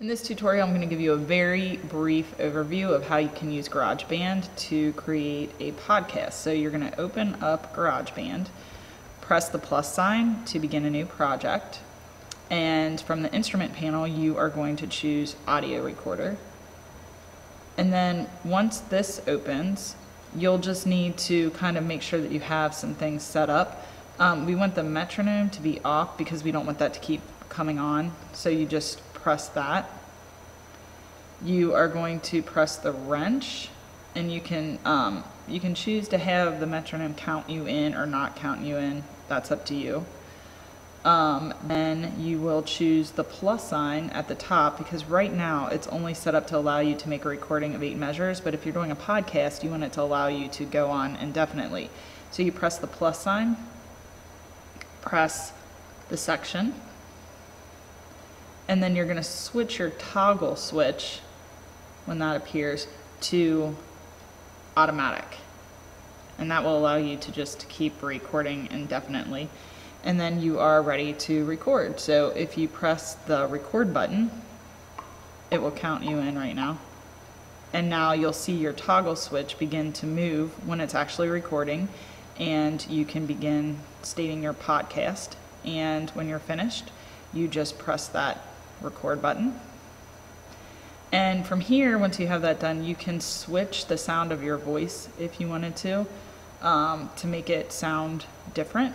In this tutorial, I'm going to give you a very brief overview of how you can use GarageBand to create a podcast. So you're going to open up GarageBand, press the plus sign to begin a new project, and from the instrument panel, you are going to choose audio recorder. And then once this opens, you'll just need to kind of make sure that you have some things set up. Um, we want the metronome to be off because we don't want that to keep coming on. So you just press that. You are going to press the wrench and you can, um, you can choose to have the metronome count you in or not count you in. That's up to you. Um, then you will choose the plus sign at the top because right now it's only set up to allow you to make a recording of eight measures, but if you're doing a podcast, you want it to allow you to go on indefinitely. So you press the plus sign, press the section, and then you're going to switch your toggle switch when that appears to automatic. And that will allow you to just keep recording indefinitely. And then you are ready to record. So if you press the record button, it will count you in right now. And now you'll see your toggle switch begin to move when it's actually recording and you can begin stating your podcast. And when you're finished, you just press that record button. And from here, once you have that done, you can switch the sound of your voice if you wanted to, um, to make it sound different.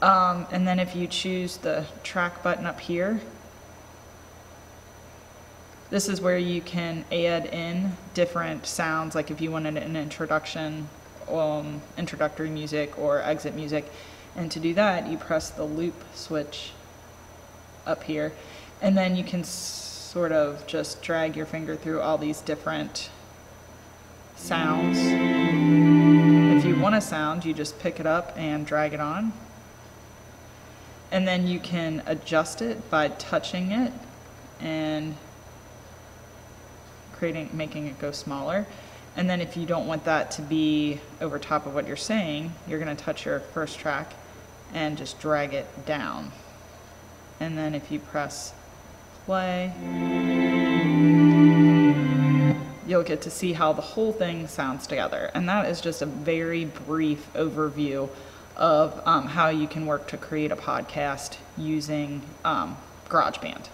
Um, and then if you choose the track button up here, this is where you can add in different sounds, like if you wanted an introduction, um, introductory music or exit music. And to do that, you press the loop switch up here, and then you can sort of just drag your finger through all these different sounds. If you want a sound, you just pick it up and drag it on. And then you can adjust it by touching it and creating, making it go smaller. And then if you don't want that to be over top of what you're saying, you're gonna touch your first track and just drag it down. And then if you press play, you'll get to see how the whole thing sounds together. And that is just a very brief overview of um, how you can work to create a podcast using um, GarageBand.